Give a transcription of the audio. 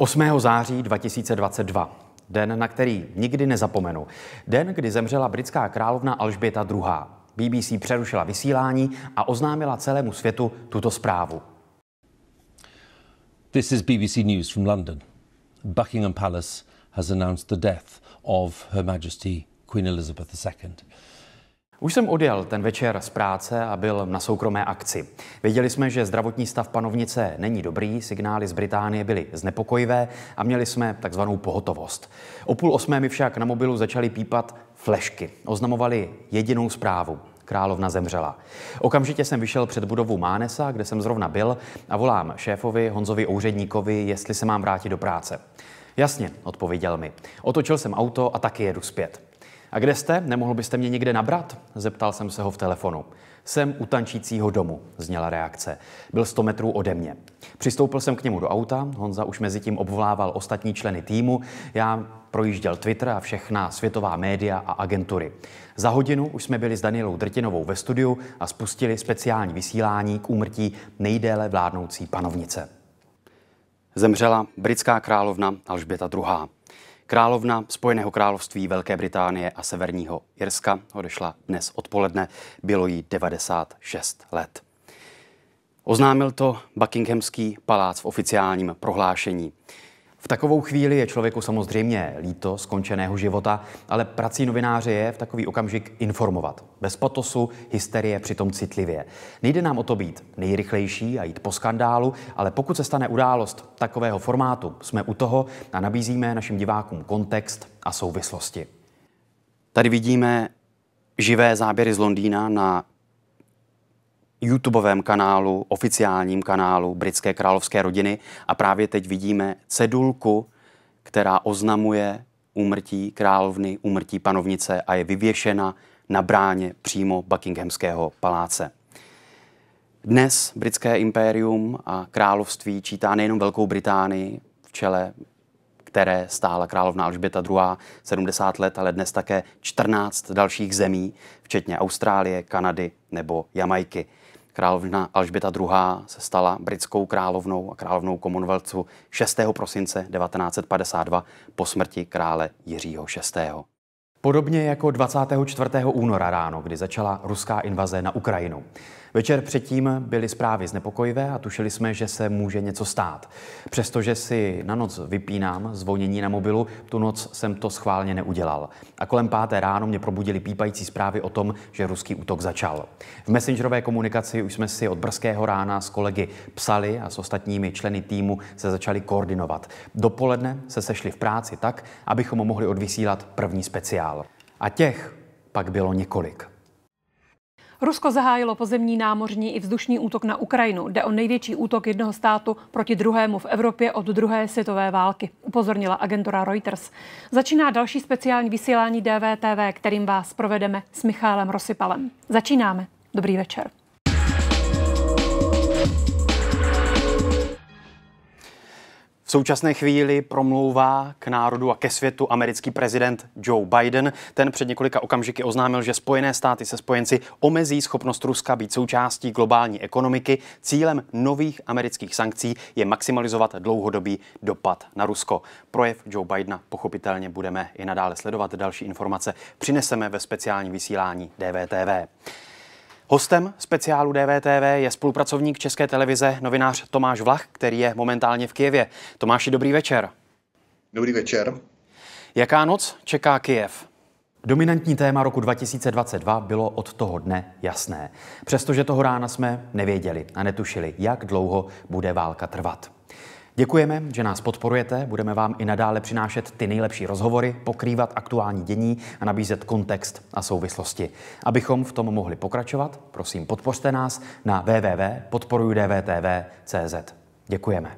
8. září 2022. Den, na který nikdy nezapomenu. Den, kdy zemřela britská královna Alžběta II. BBC přerušila vysílání a oznámila celému světu tuto zprávu. This is BBC News from London. Buckingham Palace has announced the death of Her Majesty Queen Elizabeth II. Už jsem odjel ten večer z práce a byl na soukromé akci. Věděli jsme, že zdravotní stav panovnice není dobrý, signály z Británie byly znepokojivé a měli jsme takzvanou pohotovost. O půl osmé mi však na mobilu začaly pípat flešky. Oznamovali jedinou zprávu. Královna zemřela. Okamžitě jsem vyšel před budovu Mánesa, kde jsem zrovna byl, a volám šéfovi Honzovi Ouředníkovi, jestli se mám vrátit do práce. Jasně, odpověděl mi. Otočil jsem auto a taky jedu zpět. A kde jste? Nemohl byste mě někde nabrat? Zeptal jsem se ho v telefonu. Jsem u tančícího domu, zněla reakce. Byl 100 metrů ode mě. Přistoupil jsem k němu do auta, Honza už mezi tím obvolával ostatní členy týmu, já projížděl Twitter a všechna světová média a agentury. Za hodinu už jsme byli s Danielou Drtinovou ve studiu a spustili speciální vysílání k úmrtí nejdéle vládnoucí panovnice. Zemřela britská královna Alžběta II. Královna Spojeného království Velké Británie a Severního Irska odešla dnes odpoledne, bylo jí 96 let. Oznámil to Buckinghamský palác v oficiálním prohlášení. V takovou chvíli je člověku samozřejmě líto skončeného života, ale prací novináře je v takový okamžik informovat. Bez patosu, hysterie, přitom citlivě. Nejde nám o to být nejrychlejší a jít po skandálu, ale pokud se stane událost takového formátu, jsme u toho a nabízíme našim divákům kontext a souvislosti. Tady vidíme živé záběry z Londýna na YouTubeovém kanálu, oficiálním kanálu britské královské rodiny a právě teď vidíme cedulku, která oznamuje úmrtí královny, úmrtí panovnice a je vyvěšena na bráně přímo Buckinghamského paláce. Dnes britské impérium a království čítá nejenom Velkou Británii v čele které stála královna Alžběta II. 70 let, ale dnes také 14 dalších zemí, včetně Austrálie, Kanady nebo Jamajky. Královna Alžběta II. se stala britskou královnou a královnou Commonwealthu 6. prosince 1952 po smrti krále Jiřího VI. Podobně jako 24. února ráno, kdy začala ruská invaze na Ukrajinu. Večer předtím byly zprávy znepokojivé a tušili jsme, že se může něco stát. Přestože si na noc vypínám zvonění na mobilu, tu noc jsem to schválně neudělal. A kolem páté ráno mě probudili pípající zprávy o tom, že ruský útok začal. V messengerové komunikaci už jsme si od brzkého rána s kolegy psali a s ostatními členy týmu se začali koordinovat. Dopoledne se sešli v práci tak, abychom mohli odvysílat první speciál. A těch pak bylo několik. Rusko zahájilo pozemní námořní i vzdušný útok na Ukrajinu. Jde o největší útok jednoho státu proti druhému v Evropě od druhé světové války, upozornila agentura Reuters. Začíná další speciální vysílání DVTV, kterým vás provedeme s Michálem Rosypalem. Začínáme. Dobrý večer. V současné chvíli promlouvá k národu a ke světu americký prezident Joe Biden. Ten před několika okamžiky oznámil, že Spojené státy se spojenci omezí schopnost Ruska být součástí globální ekonomiky. Cílem nových amerických sankcí je maximalizovat dlouhodobý dopad na Rusko. Projev Joe Bidena pochopitelně budeme i nadále sledovat. Další informace přineseme ve speciálním vysílání DVTV. Hostem speciálu DVTV je spolupracovník České televize, novinář Tomáš Vlach, který je momentálně v Kijevě. Tomáši, dobrý večer. Dobrý večer. Jaká noc čeká Kijev? Dominantní téma roku 2022 bylo od toho dne jasné. Přestože toho rána jsme nevěděli a netušili, jak dlouho bude válka trvat. Děkujeme, že nás podporujete, budeme vám i nadále přinášet ty nejlepší rozhovory, pokrývat aktuální dění a nabízet kontext a souvislosti. Abychom v tom mohli pokračovat, prosím podpořte nás na www.podporujudvtv.cz. Děkujeme.